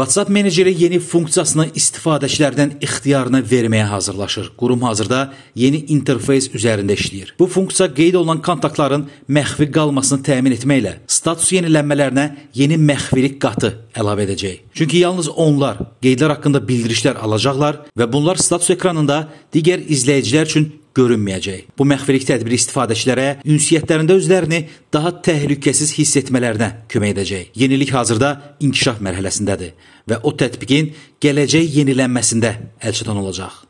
WhatsApp meneceri yeni funksiyasını istifadəçilərdən ixtiyarına verməyə hazırlaşır. Qurum hazırda yeni interfeys üzərində işləyir. Bu funksiya qeyd olunan kontaktların məxfi qalmasını təmin etməklə status yenilənmələrinə yeni məxfilik qatı əlavə edəcək. Çünki yalnız onlar qeydlər haqqında bildirişlər alacaqlar və bunlar status ekranında digər izləyicilər üçün görünməyəcək. Bu məxfilik tədbiri istifadəçilərə ünsiyyətlərində özlərini daha təhlükəsiz hiss etmələrinə kömək edəcək. Yenilik hazırda inkişaf mərhələsindədir və o tətbiqin gələcək yenilənməsində əlçatan olacaq.